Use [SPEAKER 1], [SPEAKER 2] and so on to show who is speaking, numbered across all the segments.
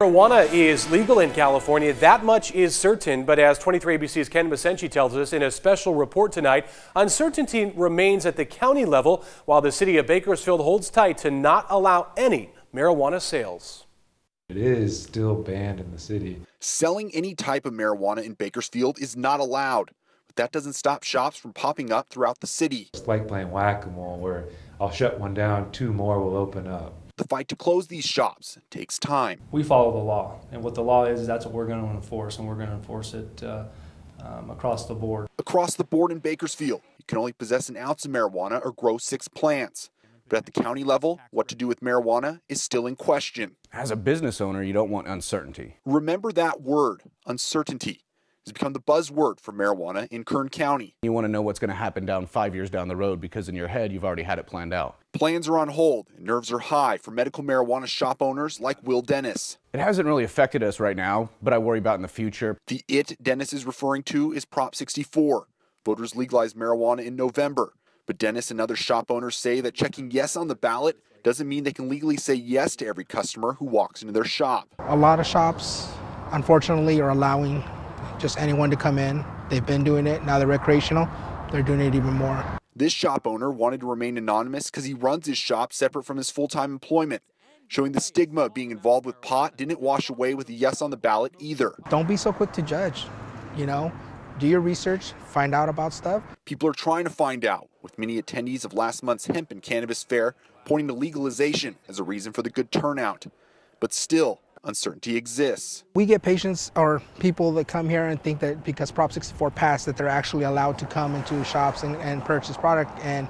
[SPEAKER 1] Marijuana is legal in California. That much is certain. But as 23 ABC's Ken Masenchi tells us in a special report tonight, uncertainty remains at the county level while the city of Bakersfield holds tight to not allow any marijuana sales.
[SPEAKER 2] It is still banned in the city.
[SPEAKER 3] Selling any type of marijuana in Bakersfield is not allowed. But that doesn't stop shops from popping up throughout the city.
[SPEAKER 2] It's like playing whack-a-mole where I'll shut one down, two more will open up.
[SPEAKER 3] The fight to close these shops takes time.
[SPEAKER 4] We follow the law, and what the law is, that's what we're going to enforce, and we're going to enforce it uh, um, across the board.
[SPEAKER 3] Across the board in Bakersfield, you can only possess an ounce of marijuana or grow six plants. But at the county level, what to do with marijuana is still in question.
[SPEAKER 5] As a business owner, you don't want uncertainty.
[SPEAKER 3] Remember that word, uncertainty has become the buzzword for marijuana in Kern County.
[SPEAKER 5] You want to know what's going to happen down five years down the road because in your head you've already had it planned out.
[SPEAKER 3] Plans are on hold and nerves are high for medical marijuana shop owners like Will Dennis.
[SPEAKER 5] It hasn't really affected us right now, but I worry about in the future.
[SPEAKER 3] The it Dennis is referring to is Prop 64. Voters legalized marijuana in November, but Dennis and other shop owners say that checking yes on the ballot doesn't mean they can legally say yes to every customer who walks into their shop.
[SPEAKER 6] A lot of shops, unfortunately, are allowing just anyone to come in. They've been doing it. Now they're recreational. They're doing it even more.
[SPEAKER 3] This shop owner wanted to remain anonymous because he runs his shop separate from his full time employment. Showing the stigma of being involved with pot didn't wash away with a yes on the ballot either.
[SPEAKER 6] Don't be so quick to judge. You know, do your research, find out about stuff.
[SPEAKER 3] People are trying to find out, with many attendees of last month's hemp and cannabis fair pointing to legalization as a reason for the good turnout. But still, uncertainty exists.
[SPEAKER 6] We get patients or people that come here and think that because Prop 64 passed that they're actually allowed to come into shops and, and purchase product and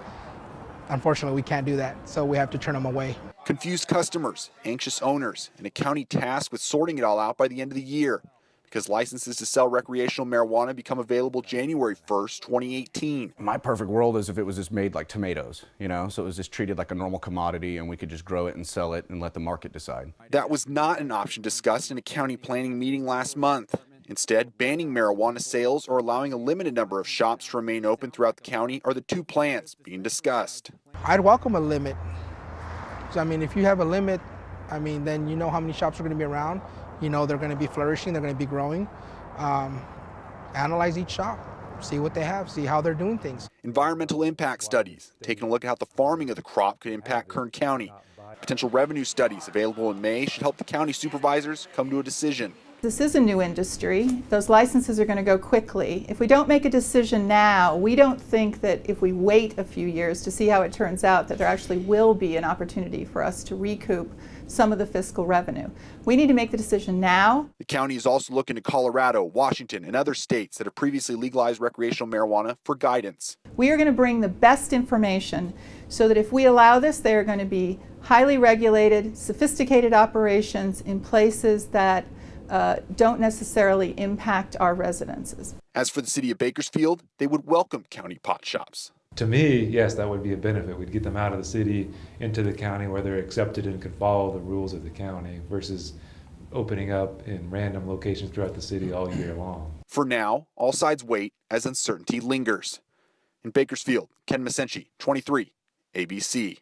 [SPEAKER 6] unfortunately we can't do that so we have to turn them away.
[SPEAKER 3] Confused customers, anxious owners, and a county tasked with sorting it all out by the end of the year because licenses to sell recreational marijuana become available January 1st, 2018.
[SPEAKER 5] My perfect world is if it was just made like tomatoes, you know, so it was just treated like a normal commodity and we could just grow it and sell it and let the market decide.
[SPEAKER 3] That was not an option discussed in a county planning meeting last month. Instead, banning marijuana sales or allowing a limited number of shops to remain open throughout the county are the two plans being discussed.
[SPEAKER 6] I'd welcome a limit. So, I mean, if you have a limit, I mean, then you know how many shops are going to be around you know they're going to be flourishing, they're going to be growing. Um, analyze each shop, see what they have, see how they're doing things.
[SPEAKER 3] Environmental impact studies, taking a look at how the farming of the crop could impact Kern County. Potential revenue studies available in May should help the county supervisors come to a decision.
[SPEAKER 7] This is a new industry. Those licenses are going to go quickly. If we don't make a decision now, we don't think that if we wait a few years to see how it turns out, that there actually will be an opportunity for us to recoup some of the fiscal revenue. We need to make the decision now.
[SPEAKER 3] The county is also looking to Colorado, Washington, and other states that have previously legalized recreational marijuana for guidance.
[SPEAKER 7] We are going to bring the best information so that if we allow this, they are going to be highly regulated, sophisticated operations in places that uh, don't necessarily impact our residences.
[SPEAKER 3] As for the city of Bakersfield, they would welcome county pot shops.
[SPEAKER 2] To me, yes, that would be a benefit. We'd get them out of the city into the county where they're accepted and can follow the rules of the county versus opening up in random locations throughout the city all year long.
[SPEAKER 3] For now, all sides wait as uncertainty lingers. In Bakersfield, Ken Masenchi, 23, ABC.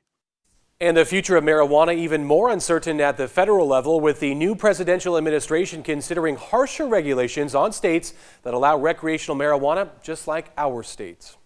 [SPEAKER 1] And the future of marijuana even more uncertain at the federal level with the new presidential administration considering harsher regulations on states that allow recreational marijuana just like our states.